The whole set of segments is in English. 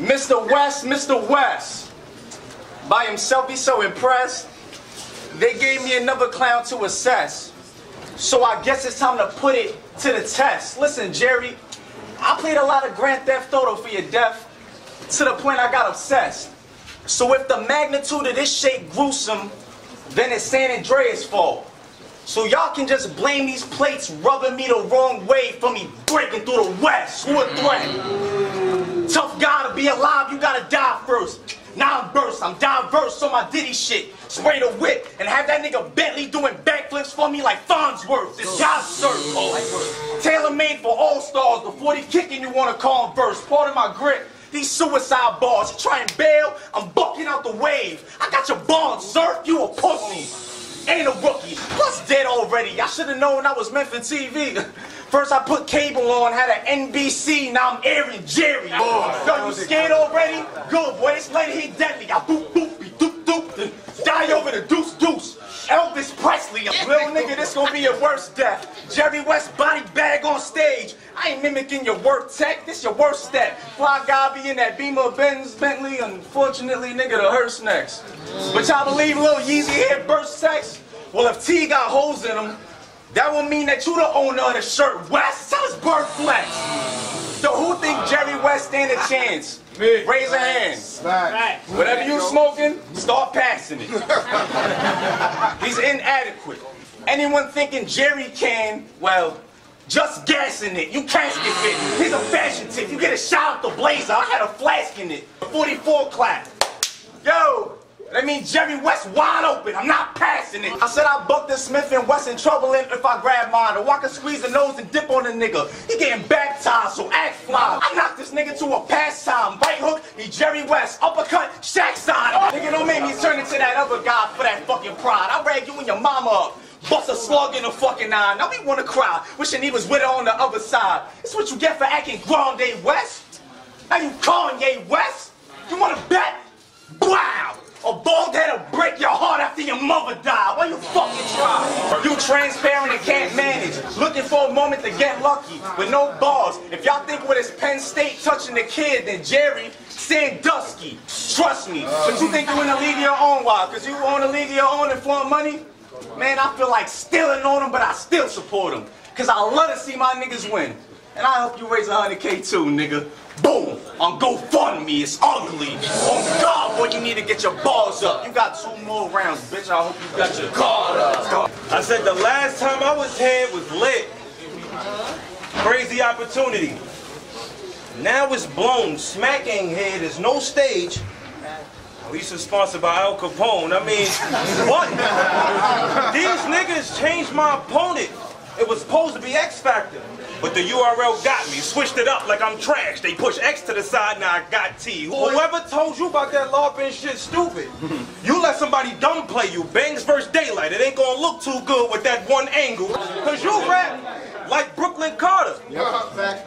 Mr. West, Mr. West. By himself, he's so impressed. They gave me another clown to assess. So I guess it's time to put it to the test. Listen, Jerry, I played a lot of Grand Theft Auto for your death to the point I got obsessed. So if the magnitude of this shit gruesome, then it's San Andreas' fault. So y'all can just blame these plates rubbing me the wrong way for me breaking through the West. Who a threat? Tough guy to be alive, you gotta die first. Now I'm burst, I'm diverse on my Diddy shit. Spray the whip and have that nigga Bentley doing backflips for me like Fonzworth. This job served. Tailor made for all stars. Before they kicking, you wanna call him verse. Part of my grit. These suicide bars, you try and bail, I'm bucking out the wave. I got your bond, surf, you a pussy. Ain't a rookie, plus dead already. I should've known I was meant for TV. First I put cable on, had an NBC, now I'm airing Jerry. Yo, you scared already? Good boy, this lady he deadly. I boop boop be doop doop, then die over the deuce deuce. Elvis Presley, a little nigga, this gonna be your worst death. Jerry West body bag on stage. I ain't mimicking your work tech, this your worst step. Fly guy be in that Beamer Benz Bentley, unfortunately, nigga, the hearse next. But y'all believe Lil Yeezy here burst sex? Well, if T got holes in him, that would mean that you the owner of the shirt. West, birth flex. So who think Jerry West stand a chance? Me. Raise a hand. Whatever you smoking, start passing it. He's inadequate. Anyone thinking Jerry can, well, just gassing it. You casket fit. He's a fashion tip. You get a shot at the blazer. I had a flask in it. 44 clap. Yo, that means Jerry West wide open. I'm not passing it. I said I bucked the Smith and West in trouble in if I grab mine. Or I can squeeze the nose and dip on the nigga. He getting baptized, so act fly. I knocked this nigga to a pastime. Right hook, he Jerry West. Uppercut, Shaq sign. Nigga, don't make me turn into that other guy for that fucking pride. I rag you and your mama up. Bust a slug in the fucking eye. Now we wanna cry, wishing he was with her on the other side. It's what you get for acting Grande West. Now you Kanye West. You wanna bet? Wow! A bald head'll break your heart after your mother died. Why you fucking try? You transparent and can't manage. Looking for a moment to get lucky with no balls. If y'all think with his Penn State touching the kid, then Jerry Sandusky. Trust me. But you think you in the league of your own? Why? Because you own a league of your own and flaunt money? Man, I feel like stealing on them, but I still support them. Because I love to see my niggas win. And I hope you raise 100K too, nigga. Boom! On GoFundMe, it's ugly. On God, boy, you need to get your balls up. You got two more rounds, bitch. I hope you got your guard up. I said the last time I was here was lit. Crazy opportunity. Now it's blown. Smacking here. There's no stage. At least it's sponsored by Al Capone. I mean, what? These niggas changed my opponent. It was supposed to be X Factor. But the URL got me, switched it up like I'm trash. They push X to the side, now I got T. Whoever told you about that LARPing shit stupid? You let somebody dumb play you, Bangs versus Daylyt. It ain't gonna look too good with that one angle. Cause you rap like Brooklyn Carter.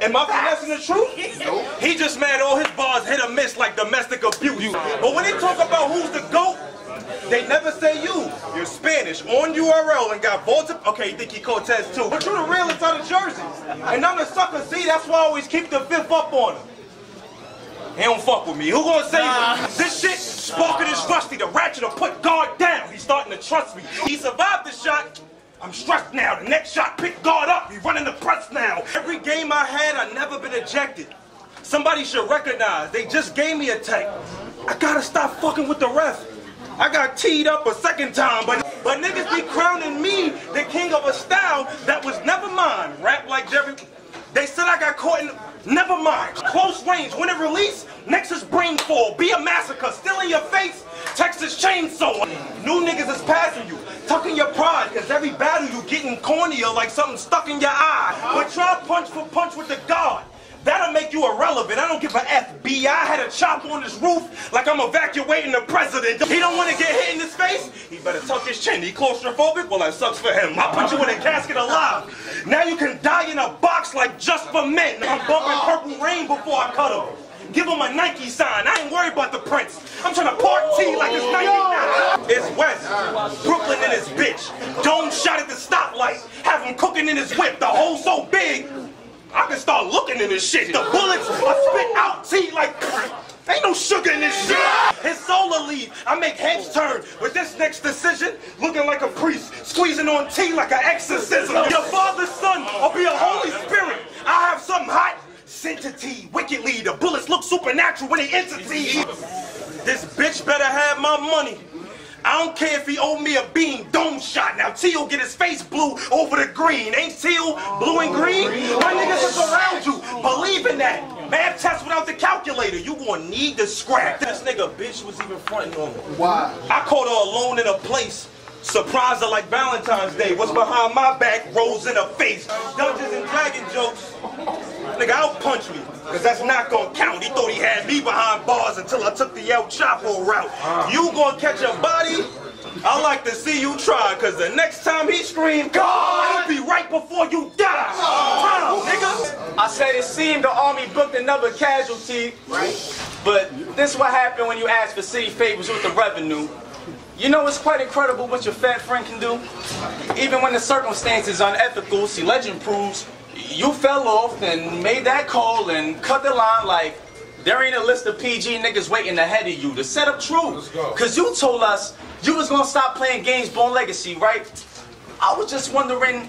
Am I finessing the truth? He just mad all his bars hit or miss like domestic abuse. But when they talk about who's the GOAT, they never say you. You're Spanish on URL and got vaulted. Okay, you think he Cortez too. But you're the realest out of Jersey. And I'm the sucker. See, that's why I always keep the fifth up on him. He don't fuck with me. Who gonna save him? This shit, sparking is rusty. The ratchet will put guard down. He's starting to trust me. He survived the shot. I'm stressed now. The next shot, pick guard up. He running the press now. Every game I had, I never been ejected. Somebody should recognize. They just gave me a tech. I gotta stop fucking with the ref. I got teed up a second time, but but niggas be crowning me the king of a style that was never mine. Rap like Jerry. They said I got caught in. Never mind. Close range. When it release, Nexus brain fall. Be a massacre. Still in your face. Texas chainsaw. New niggas is passing you. Tucking your pride, cause every battle you getting cornier like something stuck in your eye. But try punch for punch with the guard. That'll make you irrelevant. I don't give a FBI. I Had a chop on his roof like I'm evacuating the president. He don't want to get hit in his face. He better tuck his chin. He claustrophobic? Well, that sucks for him. I'll put you in a casket alive. Now you can die in a box like just for men. I'm bumping purple rain before I cut him. Give him a Nike sign. I ain't worried about the prince. I'm trying to part T like it's 99. It's West. Brooklyn in his bitch. Dome shot at the stoplight. Have him cooking in his whip. The hole so big. I can start looking in this shit. The bullets are spit out tea like Ain't no sugar in this shit. His solar leave. I make heads turn with this next decision, looking like a priest, squeezing on tea like an exorcism. Your father's son will be a Holy Spirit. I have something hot. Entity, wickedly, the bullets look supernatural when they entity. This bitch better have my money. I don't care if he owe me a beam dome shot. Now Teal get his face blue over the green. Ain't Teal blue and green? My niggas is around you. Believe in that. Math test without the calculator. You gonna need the scrap. This nigga bitch was even fronting on me. Why? I caught her alone in a place. Surprised her like Valentine's Day. What's behind my back rolls in her face. Dungeons and Dragon jokes. Nigga, out punch me. Cause that's not gonna count. He thought he had me behind bars until I took the El Chapo route. You gonna catch a body? I like to see you try, cause the next time he scream, God, it'll be right before you die. Time, nigga. I said it seemed the army booked another casualty. Right. But this what happened when you ask for city favors with the revenue. You know it's quite incredible what your fat friend can do. Even when the circumstances are unethical, see legend proves you fell off and made that call and cut the line like there ain't a list of PG niggas waiting ahead of you to set up truth. Cause you told us you was gonna stop playing games Born Legacy, right? I was just wondering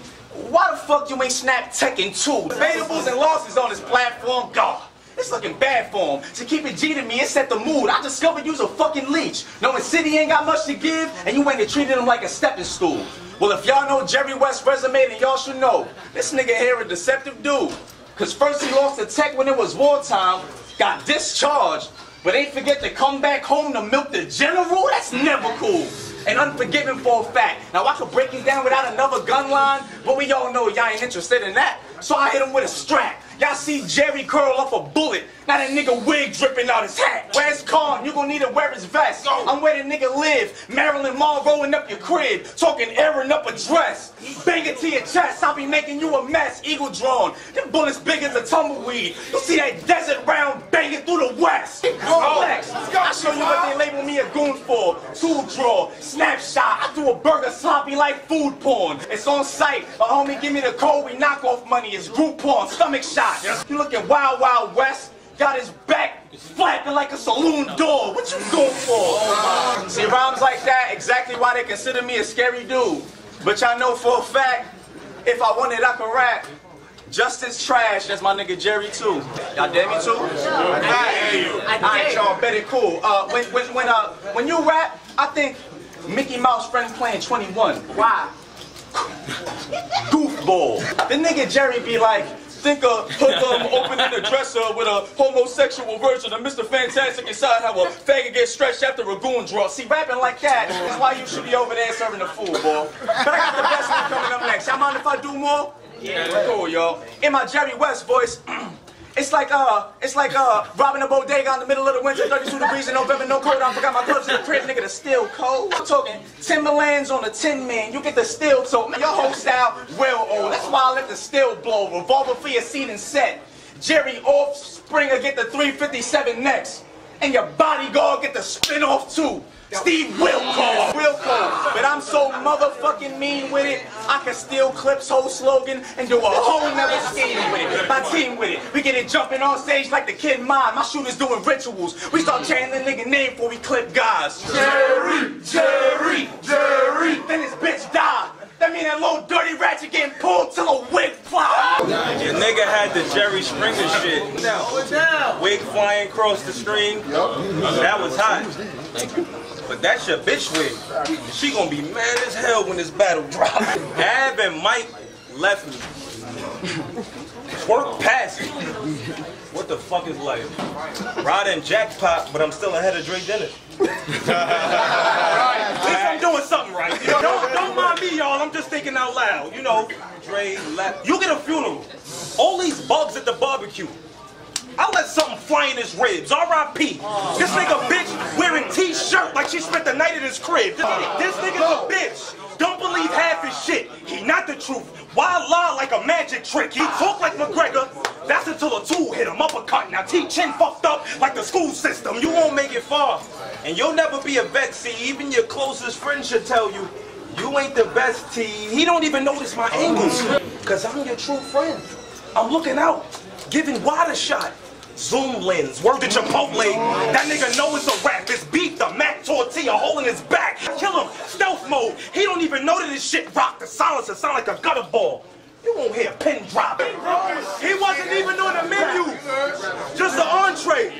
why the fuck you ain't snap Tekken 2? Debatables and losses on this platform, God. It's looking bad for him. To keep it G to me, it set the mood. I discovered you's a fucking leech. Knowing City ain't got much to give, and you and treated him like a stepping stool. Well, if y'all know Jerry West's resume, then y'all should know. This nigga here a deceptive dude. Cause first he lost to Tech when it was wartime, got discharged, but ain't forget to come back home to milk the general? That's never cool. And unforgiving for a fact. Now I could break him down without another gun line, but we all know y'all ain't interested in that. So I hit him with a strap. Y'all see Jerry curl off a bullet. Now that nigga wig dripping out his hat. Where's Khan? You gonna need to wear his vest. I'm where the nigga live. Marilyn Monroe up your crib. Talking airing up a dress. Bang it to your chest. I'll be making you a mess. Eagle drawn. Them bullets big as a tumbleweed. You see that desert round banging through the west. Flex. I show you what they label me a goon for. Tool draw. Snapshot. I do a burger sloppy like food porn. It's on site. A homie give me the code. We knock off money. It's group porn. Stomach shot. You looking wild, wild west. Got his back flapping like a saloon door. What you going for? See, rhymes like that, exactly why they consider me a scary dude. But y'all know for a fact, if I wanted, I could rap. Just as trash as my nigga Jerry too. Y'all dare me too? Alright, Alright, y'all, bet it cool. Uh, when, when, when, uh, when you rap, I think Mickey Mouse friend playing 21. Why? Goofball. The nigga Jerry be like, think a hoodlum opening a dresser with a homosexual version of Mr. Fantastic inside how a faggot gets stretched after a goon draw. See, rapping like that is why you should be over there serving the food, boy. But I got the best one coming up next. Y'all mind if I do more? Yeah. Cool, y'all. In my Jerry West voice, It's like uh, it's like uh, robbing a bodega in the middle of the winter, 32 degrees in November, no coat. I forgot my gloves in the crib, nigga. The steel cold. I'm talking Timberlands on the Tin Man. You get the steel toe. Your whole style well old. That's why I let the steel blow. Revolver for your seat and set. Jerry off, Springer get the 357 next, and your bodyguard get the spin off too. Steve Wilco, Wilco. But I'm so motherfucking mean with it, I can steal Clip's whole slogan and do a whole nother scheme with it. My team with it. We get it jumping on stage like the kid mine. My shooters doing rituals. We start chanting the nigga name before we clip guys. Jerry, Jerry, Jerry. Then this bitch died. That mean that little dirty ratchet getting pulled till a wig fly. Your nigga had the Jerry Springer shit. Wig flying across the screen. That was hot. But that's your bitch wig. She gonna be mad as hell when this battle drop. Ab and Mike left me. Twerk past me. What the fuck is life? Rod and jackpot, but I'm still ahead of Dre Dennis. At least I'm doing something right. You know, don't, don't mind me, y'all. I'm just thinking out loud. You know, Dre left. You get a funeral. All these bugs at the barbecue. I let something fly in his ribs. R.I.P. This nigga bitch wearing t-shirt like she spent the night at his crib. This, this nigga's a bitch. Believe half his shit. He not the truth. Why lie like a magic trick? He talk like McGregor. That's until a tool hit him uppercut. Now T Chin fucked up like the school system. You won't make it far. And you'll never be a vet. See, even your closest friend should tell you, you ain't the best T. He don't even notice my angles. Cause I'm your true friend. I'm looking out, giving wide a shot. Zoom lens, word to Chipotle. That nigga know it's a rap. It's beef, the Mac tortilla, hole in his back. Kill him, stealth mode. He don't even know that this shit rock. The silence sound like a gutter ball. You won't hear a pin drop. He wasn't even on the menu. Just the entree.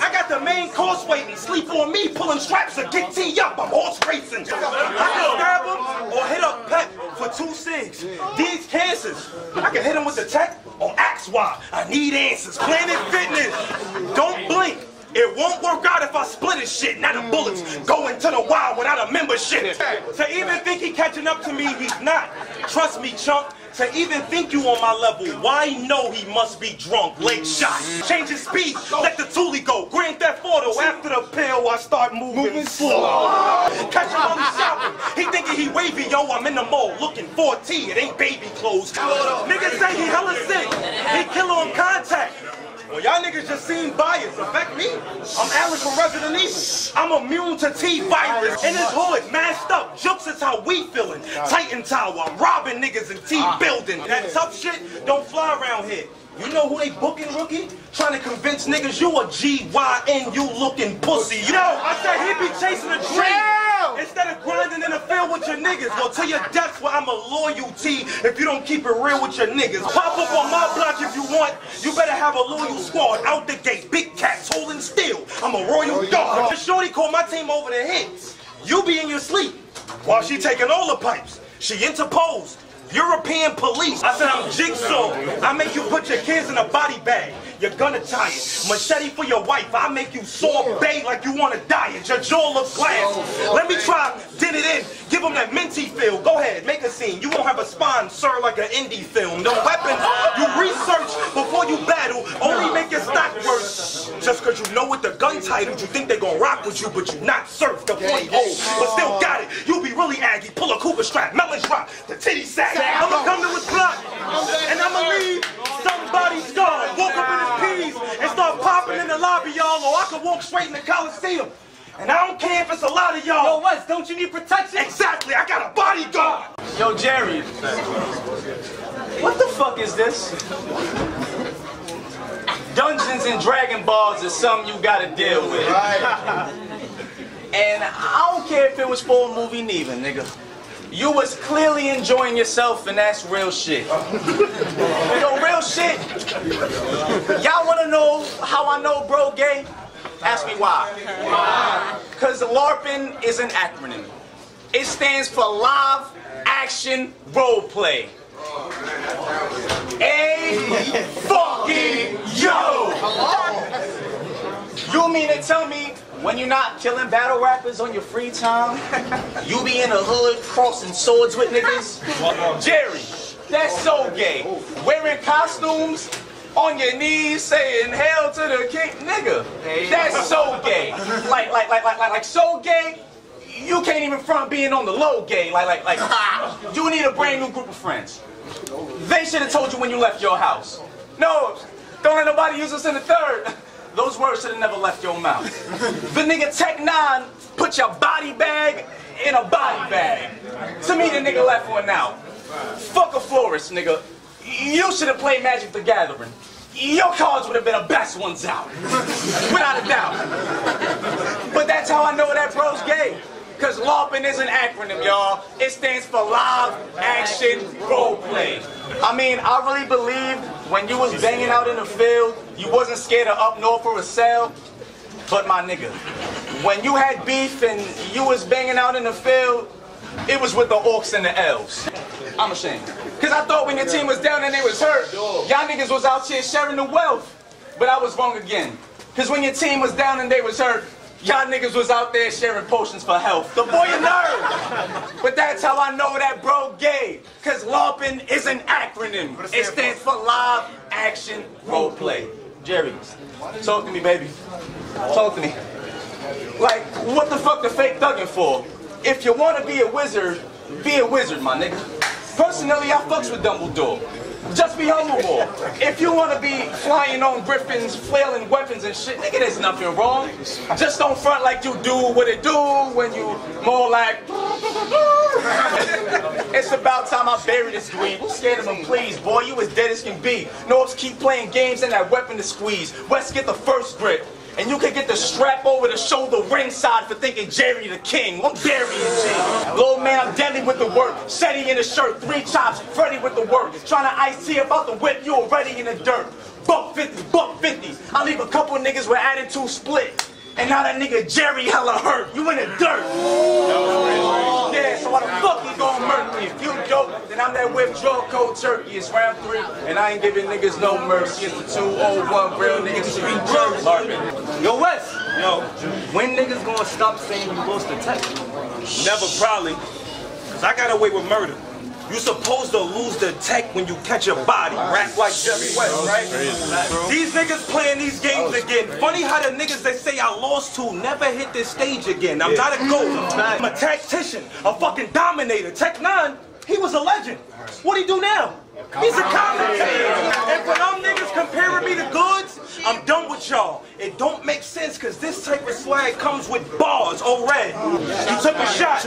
I got the main course waiting. Sleep on me, pulling straps to get T up. I'm horse racing. I can stab him or hit up Pep for two cigs. These cancers. I can hit him with the tech or ask why. I need answers. Planet Fitness. Don't blink. It won't work out if I split his shit. Now the hmm. bullets go into the wild without a membership. To even think he catching up to me, he's not. Trust me, chump. To even think you on my level, why know he must be drunk? Late hmm. shot. Change his speed, let the Thule go. Grand Theft Auto, after the pill, I start moving, moving slow. Catch him on the shopping. He thinking he wavy, yo, I'm in the mall looking for a T. It ain't baby clothes. Niggas say he hella sick. He kill on contact. Well, y'all niggas just seen bias affect me. I'm Alex from Resident Evil. I'm immune to T virus. In this hood, mashed up. Jokes is how we feeling. Titan Tower, I'm robbing niggas in T building. That tough shit don't fly around here. You know who they booking, rookie? Trying to convince niggas you a G-Y-N, you looking pussy. Yo, I said he be chasing a dream. Instead of grinding in the field with your niggas. Well, to your death where I'm a loyalty if you don't keep it real with your niggas. Pop up on my block if you want. You better have a loyal squad out the gate. Big cats holding still. I'm a royal dog. The shorty called my team over the hits. You be in your sleep while she taking all the pipes. She interposed. European police. I said I'm jigsaw. I make you put your kids in a body bag. You're gonna tie it. Machete for your wife. I make you sorbet like you wanna diet. Your jaw looks glass. Let me try din it in. Give them that minty feel. Go ahead, make a scene. You won't have a spine, sir, like an indie film. No weapons. You research before you battle. Only make your stock worse. Just cause you know what the gun titled, you think they gonna rock with you, but you not surf the point hole. But still got it. You be really aggy. Pull a cougar strap, I could walk straight in the Coliseum. And I don't care if it's a lot of y'all. Yo, Wes, don't you need protection? Exactly, I got a bodyguard. Yo, Jerry. What the fuck is this? Dungeons and Dragon Balls is something you gotta deal with. and I don't care if it was for a movie neither, nigga. You was clearly enjoying yourself and that's real shit. Yo, real shit. Y'all wanna know how I know bro gay? Ask me why. Cause LARPing is an acronym. It stands for Live Action Role Play. A fucking yo! You mean to tell me when you're not killing battle rappers on your free time, you be in the hood crossing swords with niggas? Jerry, that's so gay. Wearing costumes on your knees saying hell to the king, nigga. That's so gay. Like, like, like, like, like, like so gay. You can't even front being on the low gay. Like, like, like, you need a brand new group of friends. They should have told you when you left your house. No, don't let nobody use us in the third. Those words should have never left your mouth. The nigga Tech 9 put your body bag in a body bag. To me, the nigga left one out. Fuck a florist, nigga. You should have played Magic the Gathering. Your cards would have been the best ones out. Without a doubt. But that's how I know that bro's gay. Cause LARPing is an acronym, y'all. It stands for Live Action Role Play. I mean, I really believe when you was banging out in the field, you wasn't scared of up north for a sale. But my nigga, when you had beef and you was banging out in the field, it was with the orcs and the elves. I'm ashamed. Cause I thought when your team was down and they was hurt, y'all niggas was out here sharing the wealth. But I was wrong again. Cause when your team was down and they was hurt, y'all niggas was out there sharing potions for health. The boy a nerd. But that's how I know that bro gay. Cause LARPing is an acronym. It stands for Live Action Role Play. Jerry, talk to me, baby. Talk to me. Like, what the fuck the fake thugging for? If you want to be a wizard, be a wizard, my nigga. Personally, I fucks with Dumbledore. Just be humble. If you want to be flying on griffins, flailing weapons and shit, nigga, there's nothing wrong. Just don't front like you do what it do when you more like It's about time I bury this dweeb. Who scared of him, please? Boy, you as dead as can be. Norbs keep playing games and that weapon to squeeze. West get the first grip. And you can get the strap over the shoulder ringside for thinking Jerry the King. I'm burying G. Little man, I'm deadly with the work. Shetty in the shirt, three chops, Freddy with the work. Trying to ice tea about the whip, you already in the dirt. Buck 50, buck 50. I leave a couple niggas with attitude split. And now that nigga Jerry hella hurt. You in the dirt. Yeah, so why the fuck you gonna murder me? If you joke, then I'm that withdrawal code turkey. It's round three, and I ain't giving niggas no mercy. It's the 201 real niggas street jersey. Yo, Wes, Yo, when niggas gonna stop saying you lost the tech? never probably. Cause I got away with murder. You supposed to lose the tech when you catch a body. Rap like Jerry West, right? These niggas playing these games again. Funny how the niggas they say I lost to never hit this stage again. I'm not a goat. I'm a tactician, a fucking dominator. Tech 9, he was a legend. What he do now? He's a commentator. And for them niggas comparing me to goods, I'm done with y'all. It don't make sense because this type of swag comes with bars, already. You took a shot.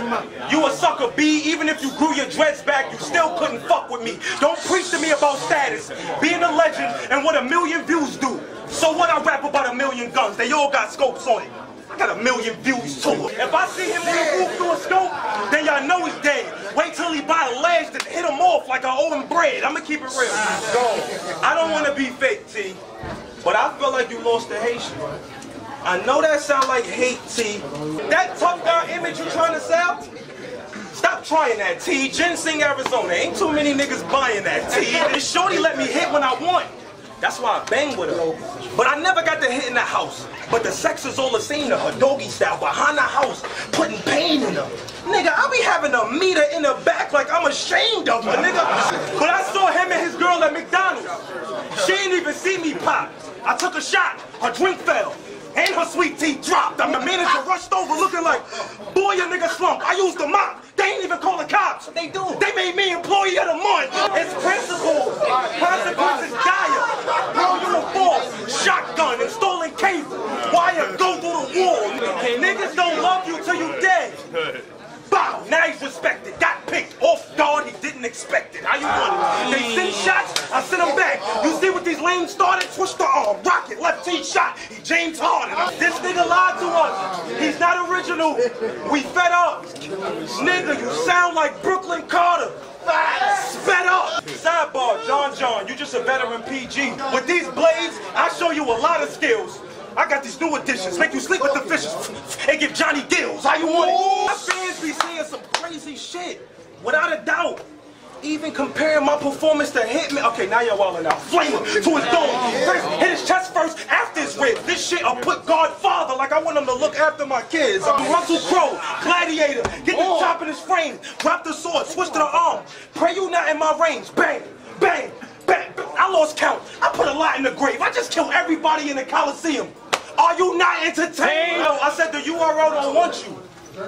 You a sucker, B. Even if you grew your dreads back, you still couldn't fuck with me. Don't preach to me about status, being a legend, and what a million views do. So what I rap about a million guns, they all got scopes on it. Got a million views too. If I see him on the roof through a scope, then y'all know he's dead. Wait till he buy a ledge to hit him off like I owe him bread. I'ma keep it real. Go. I don't wanna be fake, T, but I feel like you lost the Haitian. I know that sound like hate, T. That tough guy image you trying to sell? Stop trying that, T. Ginseng, Arizona. Ain't too many niggas buying that, T. And shorty let me hit when I want. That's why I bang with her. But I never got to hit in the house. But the sex is all the same to her. Doggy style, behind the house, putting pain in her. Nigga, I be having a meter in the back like I'm ashamed of her, nigga. But I saw him and his girl at McDonald's. She ain't even see me pop. I took a shot. Her drink fell. And her sweet tea dropped. I'm the manager rushed over looking like, boy, a nigga slump. I used the mop. They ain't even call the cops. They do. They made me employee of the month. It's principles. Consequences dire. Girl, you a fool. Shotgun and stolen cable. Wire go through the wall. Niggas don't love you till you dead. Bow, now he's respected. Got picked off guard, he didn't expect it. How you want it? They send shots, I send them back. You see what these lanes started? Twist the original. We fed up. Nigga, you sound like Brooklyn Carter. Sped up. Sidebar, John John, you just a veteran PG. With these blades, I show you a lot of skills. I got these new additions, make you sleep with the fishes and give Johnny Gills. How you want it? My fans be saying some crazy shit, without a doubt. Even comparing my performance to Hitman. Okay, now you're walling out. Flame him to his dome. First, hit his chest first, after his ribs. This shit, I'll put Godfather like I want him to look after my kids. I'm Russell Crowe, Gladiator. Get the oh. chop in his frame. Drop the sword, switch to the arm. Pray you not in my range. Bang, bang, bang. I lost count. I put a lot in the grave. I just killed everybody in the Coliseum. Are you not entertained? No, I said the URL don't want you.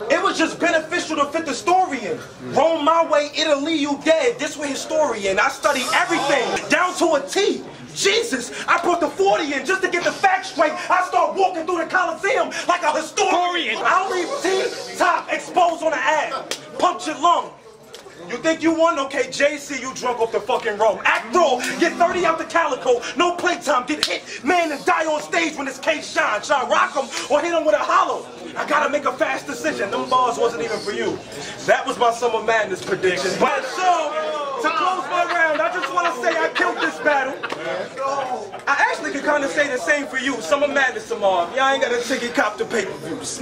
It was just beneficial to fit the story in. Rome, my way, it'll you dead. This was historian. I study everything down to a T. Jesus, I brought the 40 in just to get the facts straight. I start walking through the Coliseum like a historian. I'll leave T top exposed on the ad. Punctured lung. You think you won? Okay, JC, you drunk off the fucking rum. Act raw, get 30 out the calico. No playtime, get hit, man, and die on stage when this case shine. Should I rock him or hit him with a hollow? I gotta make a fast decision. Them bars wasn't even for you. That was my Summer Madness prediction. But so, to close my round, I just wanna say I killed this battle. I actually could kinda say the same for you. Summer Madness tomorrow. Y'all ain't got a ticket, cop the pay-per-views.